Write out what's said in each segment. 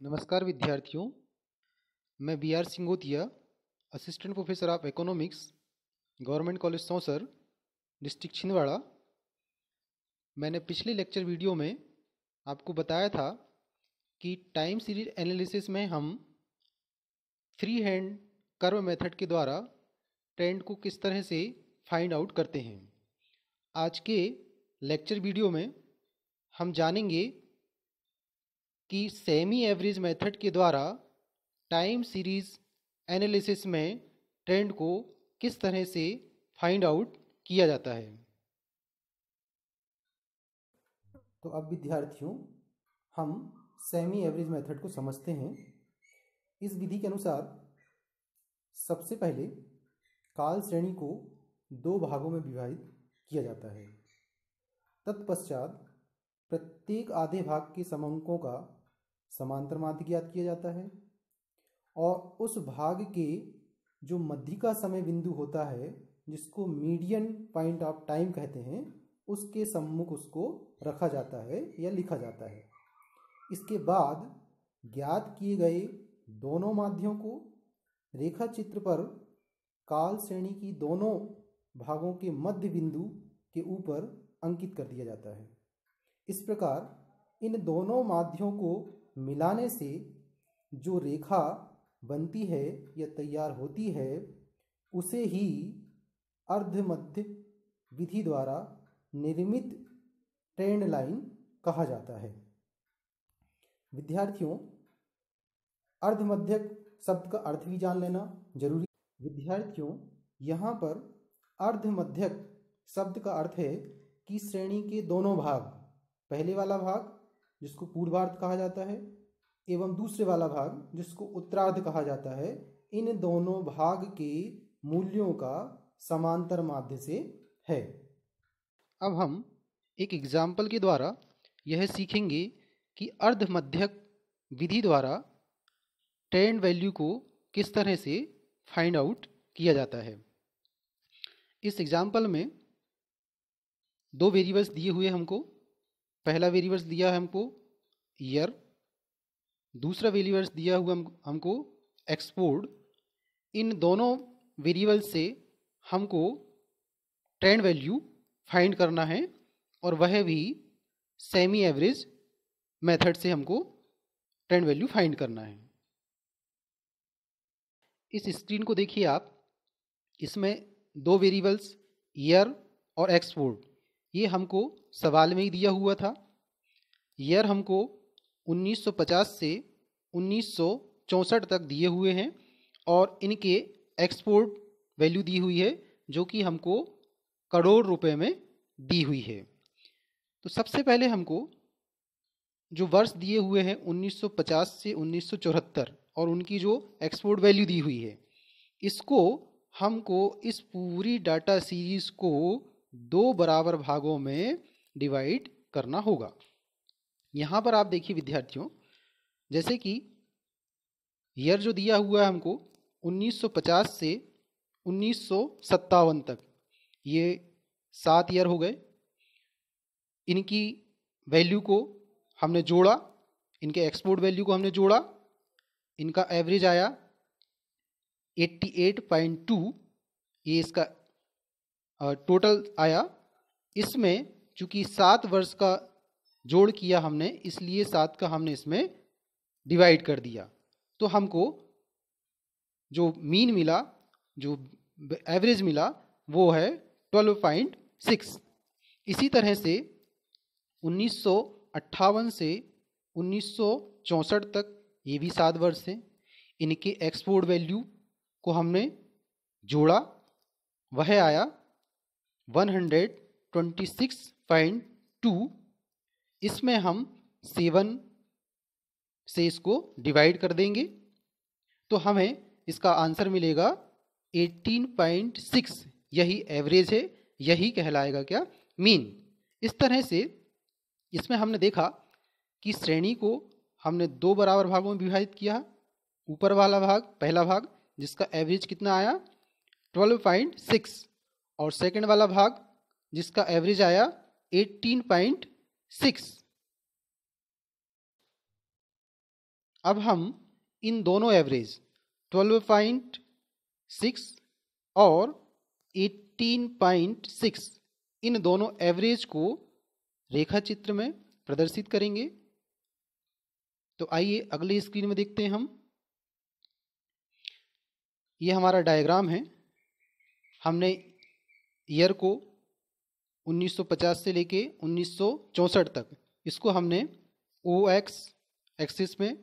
नमस्कार विद्यार्थियों, मैं B R Singotia assistant professor of economics government college Sausar district Chhindwara मैंने पिछले लेक्चर वीडियो में आपको बताया था कि टाइम सीरीज़ एनालिसिस में हम फ्री हैंड कर्व मेथड के द्वारा ट्रेंड को किस तरह से फाइंड आउट करते हैं। आज के लेक्चर वीडियो में हम जानेंगे कि सेमी एवरेज मेथड के द्वारा टाइम सीरीज़ एनालिसिस में ट्रेंड को किस तरह से फाइंड आउट किया जाता है। तो अब विद्यार्थियों, हम सेमी एवरेज मेथड को समझते हैं। इस विधि के अनुसार सबसे पहले काल श्रेणी को दो भागों में विभाजित किया जाता है। तत्पश्चात प्रत्येक आधे भाग के समंकों का समांतर माध्य ज्ञात किया जाता है। और उस भाग के जो मध्य का समय बिंदु होता है, जिसको मीडियन पॉइंट ऑफ़ टाइम कहते हैं, उसके सम्मुख उसको रखा जाता है या लिखा जाता है। इसके बाद ज्ञात किए गए दोनों माध्यों को रेखा चित्र पर काल श्रेणी की दोनों भागों के मध्य बिंदु के ऊपर अंकित कर दिया जाता है। इस प्रकार इन दोनों माध्यों को मिलाने से जो रेखा बनती है या तैयार होती है, उसे ही अर्धमध्य विधि द्वारा निर्मित ट्रेंड लाइन कहा जाता है। विद्यार्थियों अर्धमध्यक शब्द का अर्थ भी जान लेना ज़रूरी विद्यार्थियों, यहाँ पर अर्धमध्यक शब्द का अर्थ है कि श्रेणी के दोनों भाग, पहले वाला भाग जिसको पूर्वार्ध कहा जाता है, एवं दूसरे वाला भाग, जिसको उत्तरार्ध कहा जाता है, इन दोनों भाग के मूल्यों का समांतर माध्य से है। अब हम एक एग्ज़ाम्पल के द्वारा यह सीखेंगे कि अर्धमध्यक विधि द्वारा ट्रेंड वैल्यू को किस तरह से फाइंड आउट किया जाता है। इस एग्ज़ाम्पल में दो वेरिएबल्स दिए हुए हमको। पहला वेरिएबल्स दिया है हमको ईयर दूसरा वेरिएबल्स दिया हुआ हम, हमको एक्सपोर्ट इन दोनों वेरिएबल्स से हमको ट्रेंड वैल्यू फाइंड करना है और वह भी सेमी एवरेज मेथड से हमको ट्रेंड वैल्यू फाइंड करना है। इस स्क्रीन को देखिए आप। इसमें दो वेरिएबल्स ईयर और एक्सपोर्ट ये हमको सवाल में ही दिया हुआ था। ईयर हमको 1950 से उन्नीस सौ चौंसठ तक दिए हुए हैं और इनके एक्सपोर्ट वैल्यू दी हुई है, जो कि हमको करोड़ रुपए में दी हुई है। तो सबसे पहले हमको जो वर्ष दिए हुए हैं 1950 से उन्नीस सौ चौहत्तर और उनकी जो एक्सपोर्ट वैल्यू दी हुई है, इसको हमको इस पूरी डाटा सीरीज़ को दो बराबर भागों में डिवाइड करना होगा। यहाँ पर आप देखिए विद्यार्थियों, जैसे कि ईयर जो दिया हुआ है हमको 1950 से उन्नीस सौ सत्तावन तक, ये सात ईयर हो गए। इनकी वैल्यू को हमने जोड़ा, इनके एक्सपोर्ट वैल्यू को हमने जोड़ा, इनका एवरेज आया 88.2 ये इसका टोटल आया। इसमें चूँकि सात वर्ष का जोड़ किया हमने, इसलिए सात का हमने इसमें डिवाइड कर दिया। तो हमको जो मीन मिला, जो एवरेज मिला, वो है 12.6 इसी तरह से उन्नीस सौ अट्ठावन से उन्नीस सौ चौंसठ तक ये भी सात वर्ष हैं। इनके एक्सपोर्ट वैल्यू को हमने जोड़ा, वह आया 126.2 इसमें हम सेवन से इसको डिवाइड कर देंगे। तो हमें इसका आंसर मिलेगा 18.6 यही एवरेज है, यही कहलाएगा क्या? मीन। इस तरह से इसमें हमने देखा कि श्रेणी को हमने दो बराबर भागों में विभाजित किया। ऊपर वाला भाग, पहला भाग, जिसका एवरेज कितना आया? 12.6 और सेकंड वाला भाग, जिसका एवरेज आया? 18.6 अब हम इन दोनों एवरेज 12.6 और 18.6 इन दोनों एवरेज को रेखा चित्र में प्रदर्शित करेंगे। तो आइए अगले स्क्रीन में देखते हैं हम। ये हमारा डायग्राम है। हमने ईयर को 1950 से लेके 1964 तक। इसको हमने ओ एक्स एक्सिस में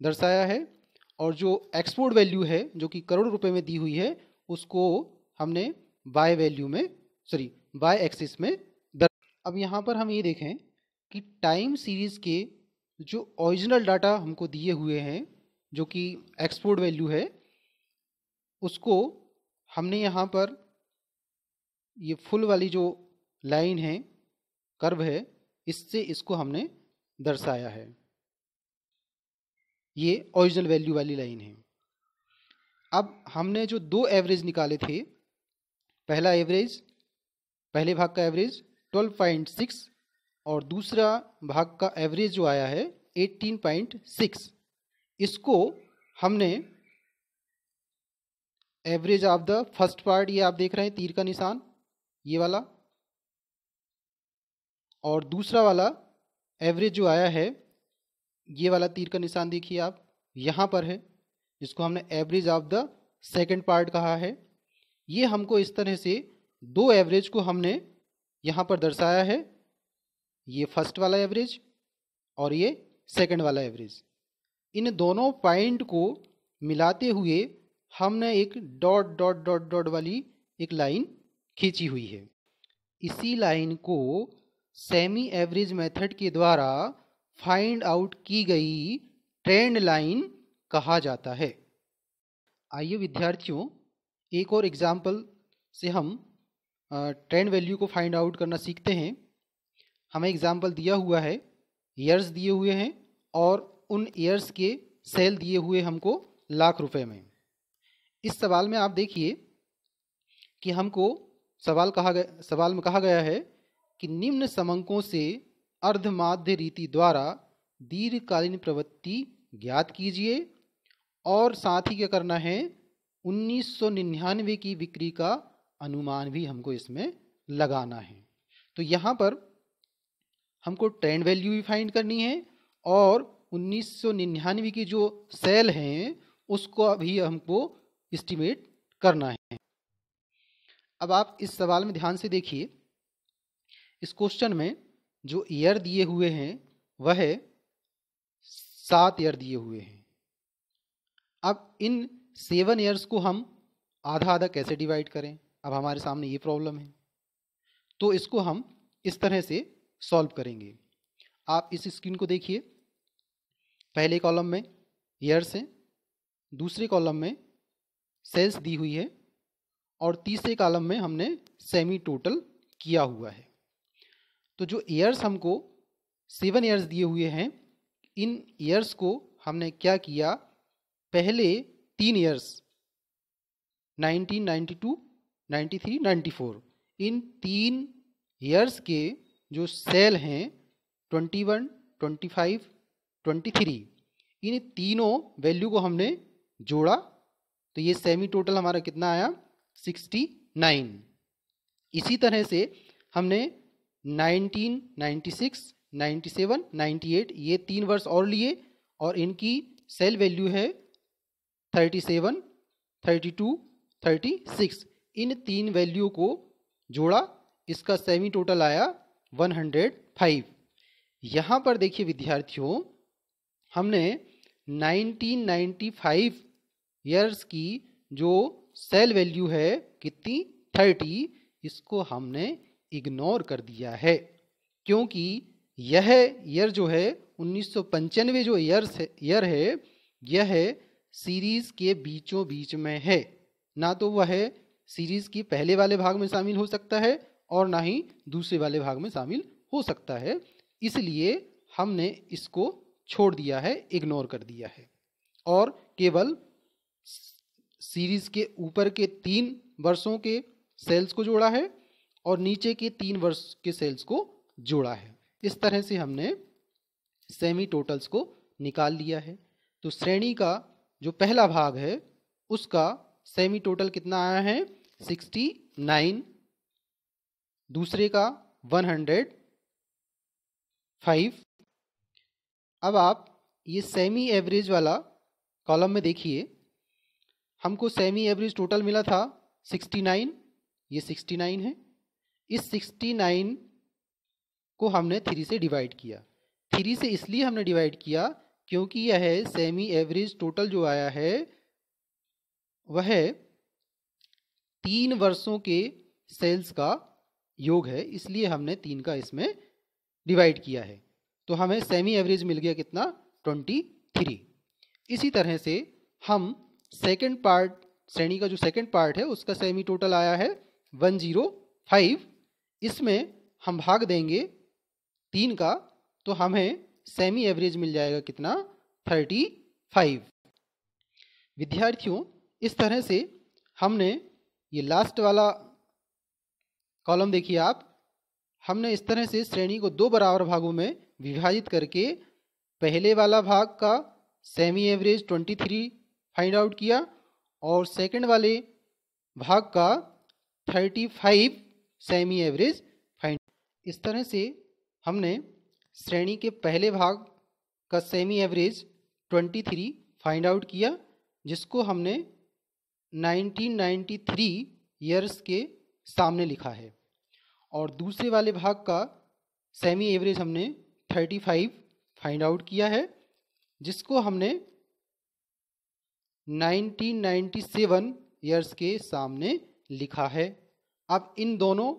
दर्शाया है और जो एक्सपोर्ट वैल्यू है, जो कि करोड़ रुपए में दी हुई है, उसको हमने बाय वैल्यू में सॉरी बाय एक्सिस में दर। अब यहाँ पर हम ये देखें कि टाइम सीरीज़ के जो ओरिजिनल डाटा हमको दिए हुए हैं, जो कि एक्सपोर्ट वैल्यू है, उसको हमने यहाँ पर ये फुल वाली जो लाइन है, कर्व है, इससे इसको हमने दर्शाया है। ये ओरिजिनल वैल्यू वाली लाइन है। अब हमने जो दो एवरेज निकाले थे, पहला एवरेज पहले भाग का एवरेज 12.6 और दूसरा भाग का एवरेज जो आया है 18.6 इसको हमने average of the first part ये आप देख रहे हैं, तीर का निशान, ये वाला। और दूसरा वाला एवरेज जो आया है, ये वाला तीर का निशान देखिए आप, यहाँ पर है, जिसको हमने average of the second part कहा है। ये हमको इस तरह से दो एवरेज को हमने यहाँ पर दर्शाया है। ये फ़र्स्ट वाला एवरेज और ये सेकंड वाला एवरेज इन दोनों पॉइंट को मिलाते हुए हमने एक डॉट डॉट डॉट डॉट वाली एक लाइन खींची हुई है। इसी लाइन को सेमी एवरेज मेथड के द्वारा फाइंड आउट की गई ट्रेंड लाइन कहा जाता है। आइए विद्यार्थियों, एक और एग्ज़ाम्पल से हम ट्रेंड वैल्यू को फाइंड आउट करना सीखते हैं। हमें एग्ज़ाम्पल दिया हुआ है ईयर्स दिए हुए हैं और उन ईयर्स के सेल दिए हुए हमको लाख रुपए में। इस सवाल में आप देखिए कि हमको सवाल कहा गया, सवाल में कहा गया है कि निम्न समंकों से अर्धमाध्य रीति द्वारा दीर्घकालीन प्रवृत्ति ज्ञात कीजिए। और साथ ही क्या करना है? 1999 की बिक्री का अनुमान भी हमको इसमें लगाना है। तो यहाँ पर हमको ट्रेंड वैल्यू भी फाइंड करनी है और 1999 की जो सेल हैं, उसको भी हमको एस्टिमेट करना है। अब आप इस सवाल में ध्यान से देखिए। इस क्वेश्चन में जो ईयर दिए हुए हैं, वह सात ईयर दिए हुए हैं। अब इन सेवन ईयर्स को हम आधा आधा कैसे डिवाइड करें? अब हमारे सामने ये प्रॉब्लम है। तो इसको हम इस तरह से सॉल्व करेंगे। आप इस स्क्रीन को देखिए। पहले कॉलम में ईयर्स हैं, दूसरे कॉलम में सेल्स दी हुई है, और तीसरे कॉलम में हमने सेमी टोटल किया हुआ है। तो जो ईयर्स हमको सेवन ईयर्स दिए हुए हैं इन ईयर्स को हमने क्या किया? पहले तीन ईयर्स 1992, 93, 94 इन तीन ईयर्स के जो सेल हैं 21, 25, 23 इन तीनों वैल्यू को हमने जोड़ा। तो ये सेमी टोटल हमारा कितना आया? 69 इसी तरह से हमने 1996, 97, 98 ये तीन वर्ष और लिए और इनकी सेल वैल्यू है 37, 32, 36 इन तीन वैल्यू को जोड़ा इसका सेमी टोटल आया 105 यहाँ पर देखिए विद्यार्थियों हमने 1995 ईयर्स की जो सेल वैल्यू है कितनी? 30 इसको हमने इग्नोर कर दिया है, क्योंकि यह ईयर जो है, उन्नीस सौ पंचानवे जो ईयर ईयर है, यह सीरीज़ के बीचों बीच में है। ना तो वह सीरीज़ की पहले वाले भाग में शामिल हो सकता है और ना ही दूसरे वाले भाग में शामिल हो सकता है। इसलिए हमने इसको छोड़ दिया है इग्नोर कर दिया है। और केवल सीरीज़ के ऊपर के तीन वर्षों के सेल्स को जोड़ा है और नीचे के तीन वर्ष के सेल्स को जोड़ा है। इस तरह से हमने सेमी टोटल्स को निकाल लिया है। तो श्रेणी का जो पहला भाग है, उसका सेमी टोटल कितना आया है? सिक्सटी नाइन दूसरे का वन हंड्रेड फाइव अब आप ये सेमी एवरेज वाला कॉलम में देखिए। हमको सेमी एवरेज टोटल मिला था सिक्सटी नाइन ये सिक्सटी नाइन है। इस सिक्सटी नाइन को हमने थ्री से डिवाइड किया। थ्री से इसलिए हमने डिवाइड किया क्योंकि यह है सेमी एवरेज टोटल जो आया है, वह तीन वर्षों के सेल्स का योग है, इसलिए हमने तीन का इसमें डिवाइड किया है। तो हमें सेमी एवरेज मिल गया कितना? ट्वेंटी थ्री इसी तरह से हम सेकेंड पार्ट श्रेणी का जो सेकेंड पार्ट है, उसका सेमी टोटल आया है वन ज़ीरो फाइव इसमें हम भाग देंगे तीन का तो हमें सेमी एवरेज मिल जाएगा कितना? थर्टी फाइव विद्यार्थियों, इस तरह से हमने ये लास्ट वाला कॉलम देखिए आप, हमने इस तरह से श्रेणी को दो बराबर भागों में विभाजित करके पहले वाला भाग का semi average twenty three find out किया और सेकंड वाले भाग का thirty five semi average find इस तरह से हमने श्रेणी के पहले भाग का सेमी एवरेज 23 फाइंड आउट किया, जिसको हमने 1993 ईयर्स के सामने लिखा है। और दूसरे वाले भाग का सेमी एवरेज हमने 35 फाइंड आउट किया है, जिसको हमने 1997 ईयर्स के सामने लिखा है। अब इन दोनों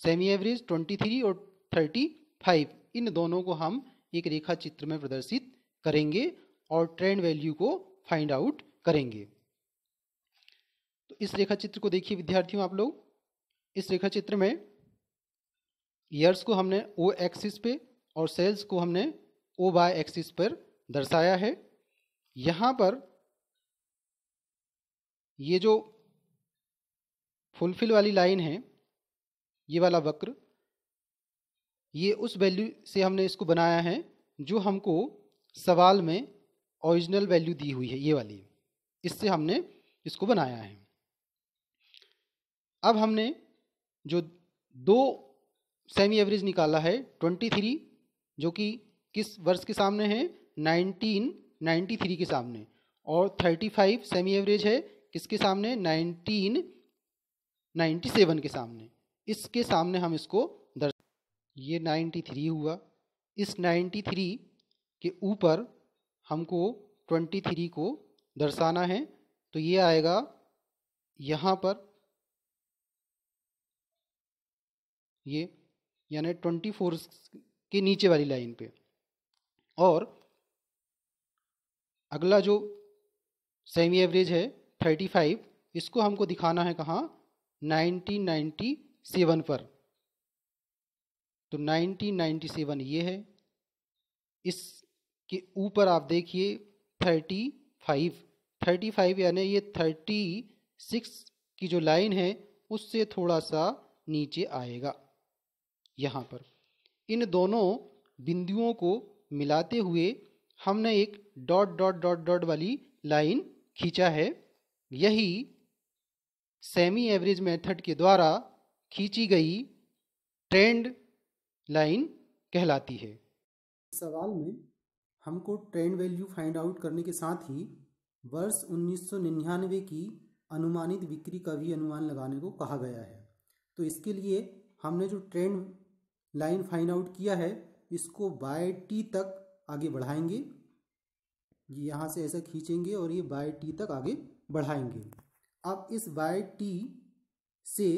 सेमी एवरेज 23 और 35 इन दोनों को हम एक रेखा चित्र में प्रदर्शित करेंगे और ट्रेंड वैल्यू को फाइंड आउट करेंगे। तो इस रेखा चित्र को देखिए विद्यार्थियों आप लोग। इस रेखा चित्र में ईयर्स को हमने ओ एक्सिस पे और सेल्स को हमने ओ बाय एक्सिस पर दर्शाया है। यहाँ पर ये जो फुलफिल वाली लाइन है, ये वाला वक्र, ये उस वैल्यू से हमने इसको बनाया है, जो हमको सवाल में ओरिजिनल वैल्यू दी हुई है, ये वाली। इससे हमने इसको बनाया है। अब हमने जो दो सेमी एवरेज निकाला है ट्वेंटी थ्री जो कि किस वर्ष के सामने है? नाइनटीन नाइन्टी थ्री के सामने। और थर्टी फाइव सेमी एवरेज है, किसके सामने? नाइनटीन नाइन्टी सेवन के सामने। इसके सामने हम इसको दर्ज ये नाइन्टी थ्री हुआ। इस नाइन्टी थ्री के ऊपर हमको ट्वेंटी थ्री को दर्शाना है। तो ये आएगा यहाँ पर। ये, यानी ट्वेंटी फोर के नीचे वाली लाइन पे। और अगला जो सेमी एवरेज है थर्टी फाइव इसको हमको दिखाना है कहाँ? नाइनटीन नाइन्टी सेवन पर। तो 1997 ये है। इसके ऊपर आप देखिए 35 35 यानी ये 36 की जो लाइन है, उससे थोड़ा सा नीचे आएगा। यहाँ पर। इन दोनों बिंदुओं को मिलाते हुए हमने एक डॉट डॉट डॉट डॉट वाली लाइन खींचा है। यही सेमी एवरेज मेथड के द्वारा खींची गई ट्रेंड लाइन कहलाती है। सवाल में हमको ट्रेंड वैल्यू फाइंड आउट करने के साथ ही वर्ष 1999 की अनुमानित बिक्री का भी अनुमान लगाने को कहा गया है। तो इसके लिए हमने जो ट्रेंड लाइन फाइंड आउट किया है, इसको बाय टी तक आगे बढ़ाएँगे। यहाँ से ऐसा खींचेंगे और ये बाय टी तक आगे बढ़ाएँगे। अब इस बाय टी से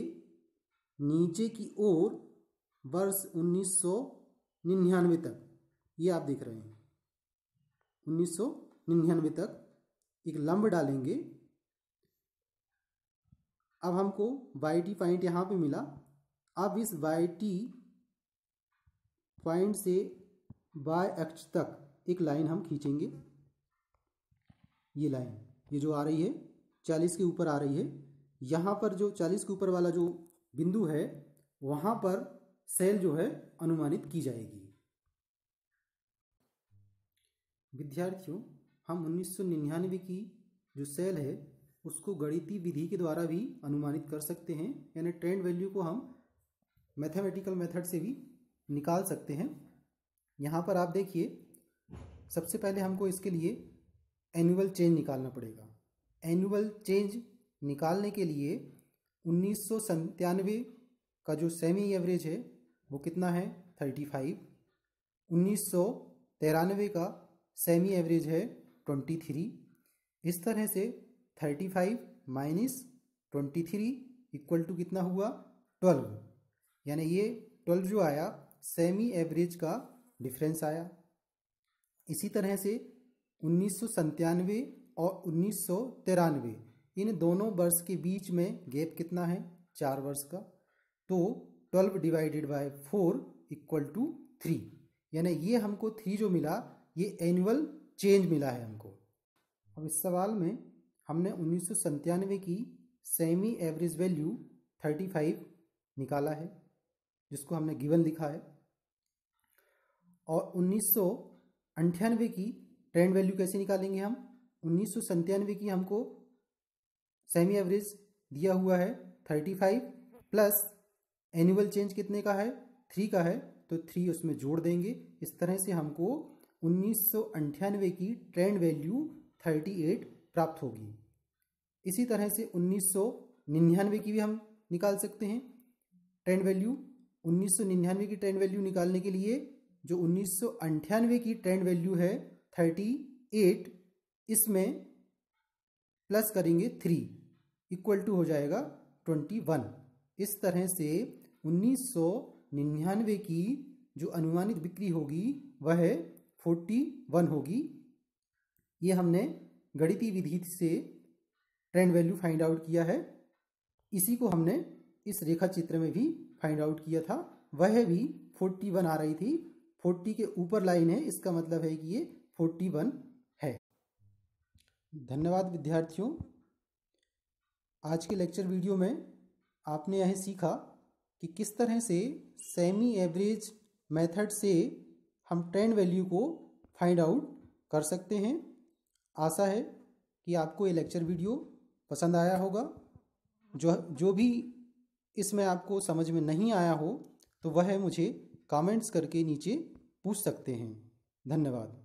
नीचे की ओर वर्ष उन्नीस सौ निन्यानवे तक, ये आप देख रहे हैं। उन्नीस सौ निन्यानवे तक एक लंब डालेंगे। अब हमको वाई टी पॉइंट यहाँ पे मिला। अब इस वाई टी पॉइंट से वाई एक्स तक एक लाइन हम खींचेंगे। ये लाइन, ये जो आ रही है चालीस के ऊपर आ रही है। यहाँ पर जो चालीस के ऊपर वाला जो बिंदु है, वहाँ पर सेल जो है अनुमानित की जाएगी। विद्यार्थियों, हम उन्नीस सौ निन्यानवे की जो सेल है, उसको गणितीय विधि के द्वारा भी अनुमानित कर सकते हैं। यानी ट्रेंड वैल्यू को हम मैथमेटिकल मेथड से भी निकाल सकते हैं। यहाँ पर आप देखिए, सबसे पहले हमको इसके लिए एनुअल चेंज निकालना पड़ेगा। एनुअल चेंज निकालने के लिए उन्नीस का जो सेमी एवरेज है, वो कितना है? Thirty five. उन्नीस सौ तिरानवे का सेमी एवरेज है ट्वेंटी थ्री। इस तरह से thirty five minus twenty three equal to कितना हुआ? ट्वेल्व। यानी ये ट्वेल्व जो आया, सेमी एवरेज का डिफरेंस आया। इसी तरह से उन्नीस सौ और उन्नीस सौ तिरानवे। इन दोनों वर्ष के बीच में गैप कितना है? चार वर्ष का। तो twelve divided by four equal to three यानी ये हमको थ्री जो मिला, ये एनुअल चेंज मिला है हमको। अब इस सवाल में हमने उन्नीस की semi average value thirty five निकाला है, जिसको हमने गिवन लिखा है। और उन्नीस की ट्रेंड वैल्यू कैसे निकालेंगे हम? उन्नीस की हमको सेमी एवरेज दिया हुआ है thirty five plus annual change कितने का है? थ्री का है तो थ्री उसमें जोड़ देंगे। इस तरह से हमको उन्नीस की ट्रेंड वैल्यू थर्टी एट प्राप्त होगी। इसी तरह से उन्नीस सौ निन्यानवे की भी हम निकाल सकते हैं। ट्रेंड वैल्यू उन्नीस सौ निन्यानवे की ट्रेंड वैल्यू निकालने के लिए जो उन्नीस की ट्रेंड वैल्यू है थर्टी एट इसमें प्लस करेंगे थ्री, इक्वल टू हो जाएगा ट्वेंटी वन। इस तरह से उन्नीस सौ निन्यानवे की जो अनुमानित बिक्री होगी, वह फोर्टी वन होगी। ये हमने गणितीय विधि से ट्रेंड वैल्यू फाइंड आउट किया है। इसी को हमने इस रेखा चित्र में भी फाइंड आउट किया था। वह भी फोर्टी वन आ रही थी। फोर्टी के ऊपर लाइन है, इसका मतलब है कि ये फोर्टी वन धन्यवाद विद्यार्थियों। आज के लेक्चर वीडियो में आपने यह सीखा कि किस तरह से सेमी एवरेज मेथड से हम ट्रेंड वैल्यू को फाइंड आउट कर सकते हैं। आशा है कि आपको ये लेक्चर वीडियो पसंद आया होगा। जो जो भी इसमें आपको समझ में नहीं आया हो तो वह मुझे कमेंट्स करके नीचे पूछ सकते हैं। धन्यवाद।